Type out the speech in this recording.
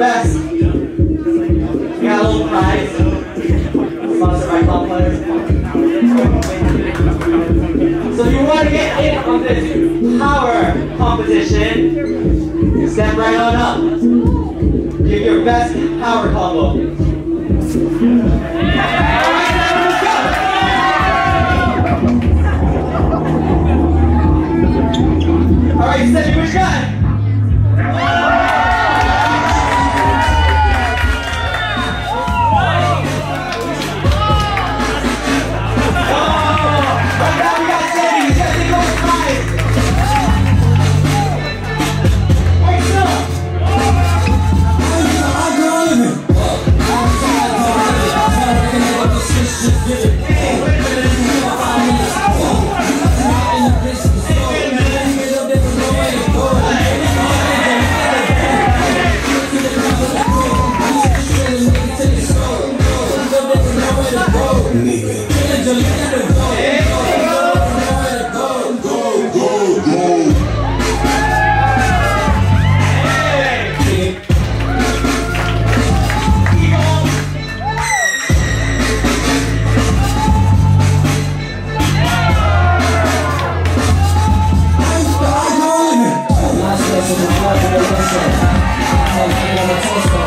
best. We got a little prize. Sponsored by club. So if you want to get in on this power competition, step right on up. Give your best power combo. Alright, Steady, which guy? on the first